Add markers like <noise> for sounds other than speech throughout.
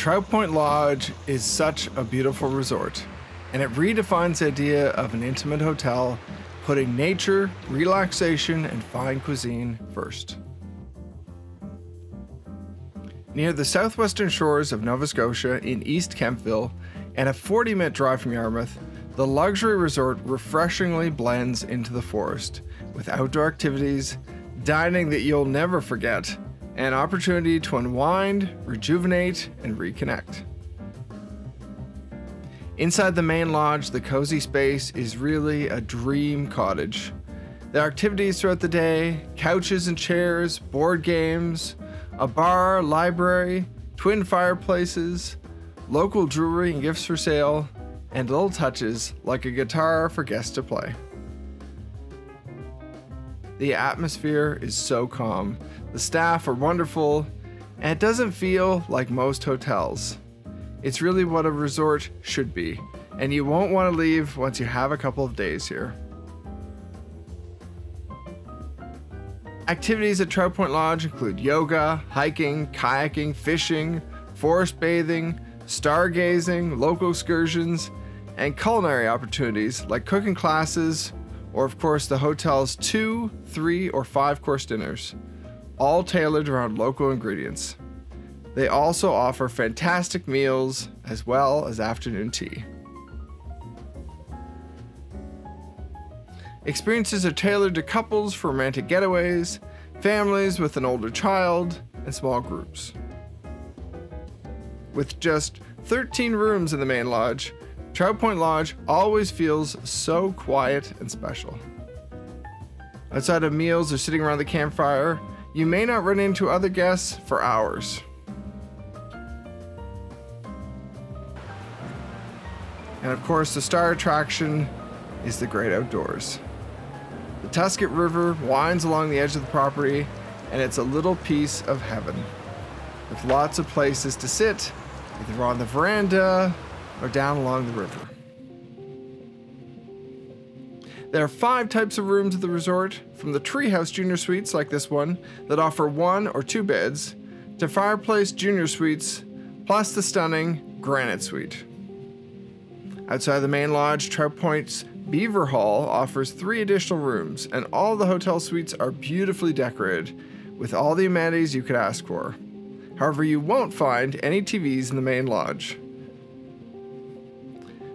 Trout Point Lodge is such a beautiful resort, and it redefines the idea of an intimate hotel, putting nature, relaxation, and fine cuisine first. Near the southwestern shores of Nova Scotia in East Kemptville, and a 40 minute drive from Yarmouth, the luxury resort refreshingly blends into the forest with outdoor activities, dining that you'll never forget, an opportunity to unwind, rejuvenate, and reconnect. Inside the main lodge, the cozy space is really a dream cottage. There are activities throughout the day couches and chairs, board games, a bar, library, twin fireplaces, local jewelry and gifts for sale, and little touches like a guitar for guests to play. The atmosphere is so calm, the staff are wonderful, and it doesn't feel like most hotels. It's really what a resort should be, and you won't want to leave once you have a couple of days here. Activities at Trout Point Lodge include yoga, hiking, kayaking, fishing, forest bathing, stargazing, local excursions, and culinary opportunities like cooking classes, or of course the hotel's two, three, or five course dinners, all tailored around local ingredients. They also offer fantastic meals as well as afternoon tea. Experiences are tailored to couples for romantic getaways, families with an older child, and small groups. With just 13 rooms in the main lodge, Trout Point Lodge always feels so quiet and special. Outside of meals or sitting around the campfire, you may not run into other guests for hours. And of course, the star attraction is the great outdoors. The Tusket River winds along the edge of the property, and it's a little piece of heaven, with lots of places to sit, either on the veranda or down along the river. There are five types of rooms at the resort, from the Treehouse Junior Suites like this one that offer one or two beds, to Fireplace Junior Suites, plus the stunning Granite Suite. Outside the main lodge, Trout Point's Beaver Hall offers three additional rooms, and all the hotel suites are beautifully decorated with all the amenities you could ask for. However, you won't find any TVs in the main lodge.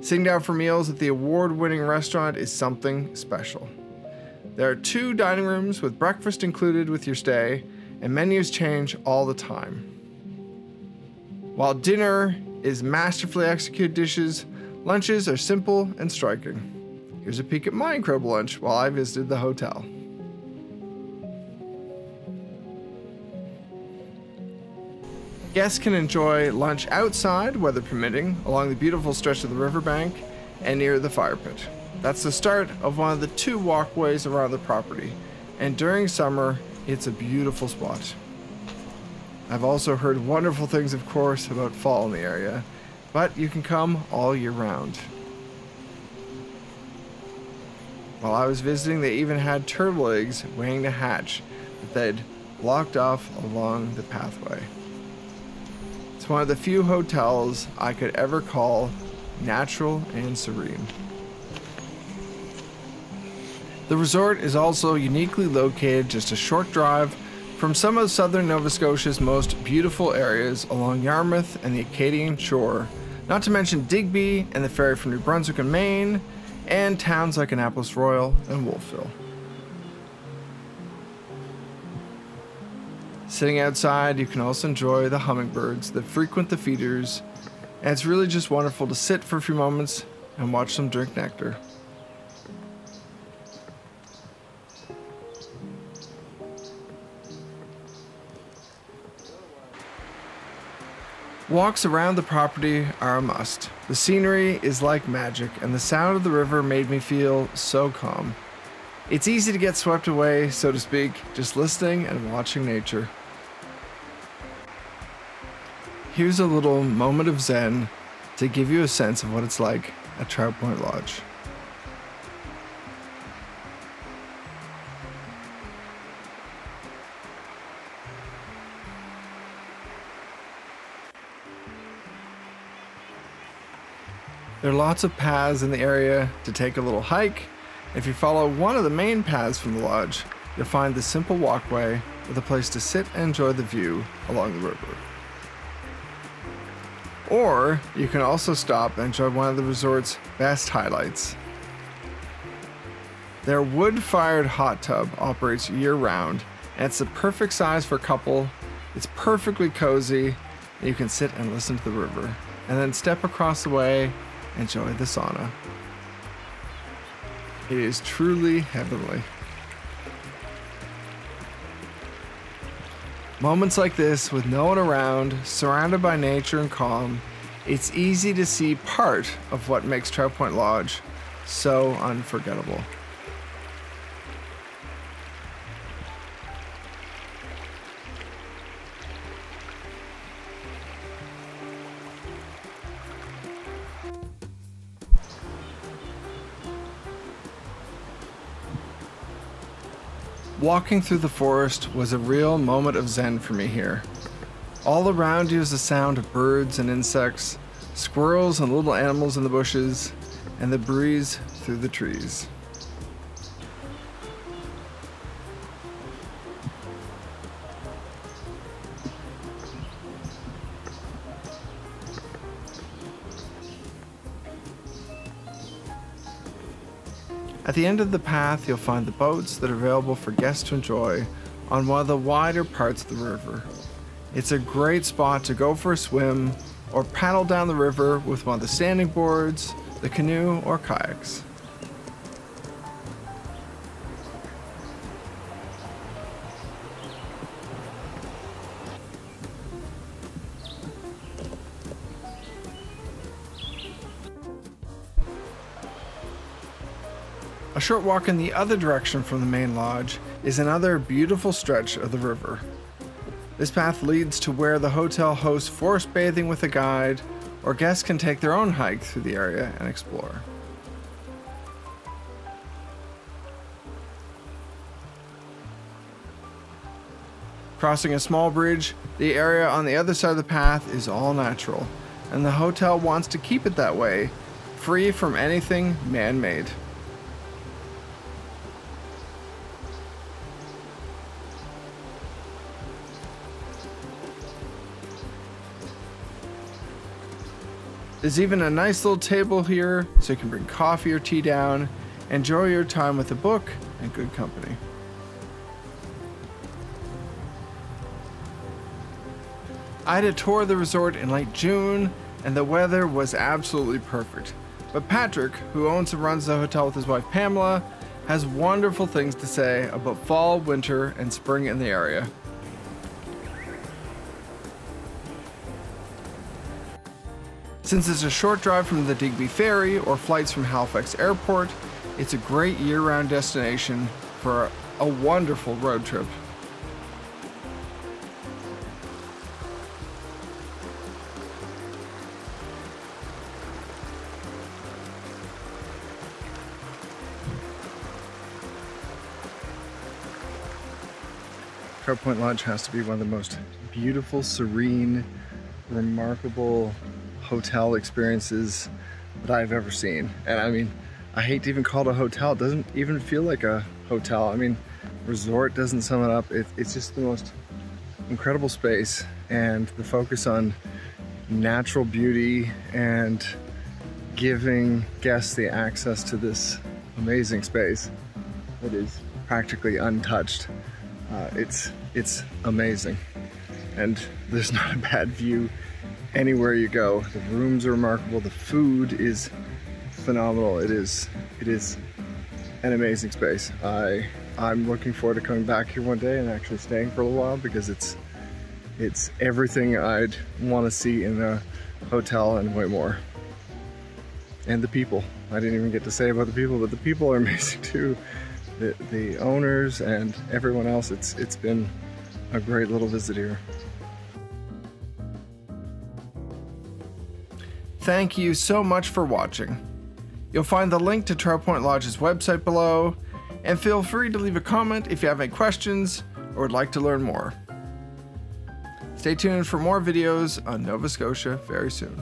Sitting down for meals at the award winning restaurant is something special. There are two dining rooms with breakfast included with your stay, and menus change all the time. While dinner is masterfully executed dishes, lunches are simple and striking. Here's a peek at my incredible lunch while I visited the hotel. Guests can enjoy lunch outside, weather permitting, along the beautiful stretch of the riverbank and near the fire pit. That's the start of one of the two walkways around the property, and during summer, it's a beautiful spot. I've also heard wonderful things, of course, about fall in the area, but you can come all year round. While I was visiting, they even had turtle eggs waiting to hatch that they'd blocked off along the pathway one of the few hotels I could ever call natural and serene. The resort is also uniquely located just a short drive from some of southern Nova Scotia's most beautiful areas along Yarmouth and the Acadian shore, not to mention Digby and the ferry from New Brunswick and Maine, and towns like Annapolis Royal and Wolfville. Sitting outside, you can also enjoy the hummingbirds that frequent the feeders, and it's really just wonderful to sit for a few moments and watch them drink nectar. Walks around the property are a must. The scenery is like magic, and the sound of the river made me feel so calm. It's easy to get swept away, so to speak, just listening and watching nature. Here's a little moment of zen to give you a sense of what it's like at Trout Point Lodge. There are lots of paths in the area to take a little hike. If you follow one of the main paths from the lodge, you'll find the simple walkway with a place to sit and enjoy the view along the river. Or you can also stop and enjoy one of the resort's best highlights. Their wood fired hot tub operates year round, and it's the perfect size for a couple. It's perfectly cozy, and you can sit and listen to the river, and then step across the way, and enjoy the sauna. It is truly heavenly. Moments like this, with no one around, surrounded by nature and calm, it's easy to see part of what makes Trout Point Lodge so unforgettable. Walking through the forest was a real moment of zen for me here. All around you is the sound of birds and insects, squirrels and little animals in the bushes, and the breeze through the trees. At the end of the path, you'll find the boats that are available for guests to enjoy on one of the wider parts of the river. It's a great spot to go for a swim or paddle down the river with one of the standing boards, the canoe, or kayaks. A short walk in the other direction from the main lodge is another beautiful stretch of the river. This path leads to where the hotel hosts forest bathing with a guide, or guests can take their own hike through the area and explore. Crossing a small bridge, the area on the other side of the path is all natural, and the hotel wants to keep it that way, free from anything man made. There's even a nice little table here so you can bring coffee or tea down, enjoy your time with a book and good company. I had a tour of the resort in late June and the weather was absolutely perfect. But Patrick, who owns and runs the hotel with his wife Pamela, has wonderful things to say about fall, winter, and spring in the area. Since it's a short drive from the Digby Ferry or flights from Halifax Airport, it's a great year-round destination for a wonderful road trip. Point Lodge has to be one of the most beautiful, serene, remarkable hotel experiences that I've ever seen. And I mean, I hate to even call it a hotel. It doesn't even feel like a hotel. I mean, resort doesn't sum it up. It, it's just the most incredible space and the focus on natural beauty and giving guests the access to this amazing space that is practically untouched. Uh, it's, it's amazing. And there's <laughs> not a bad view anywhere you go. The rooms are remarkable. The food is phenomenal. It is it is an amazing space. I I'm looking forward to coming back here one day and actually staying for a little while because it's it's everything I'd want to see in a hotel and way more. And the people. I didn't even get to say about the people, but the people are <laughs> amazing too. The, the owners and everyone else, it's it's been a great little visit here. Thank you so much for watching. You'll find the link to Trout Point Lodge's website below, and feel free to leave a comment if you have any questions or would like to learn more. Stay tuned for more videos on Nova Scotia very soon.